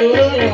गुरु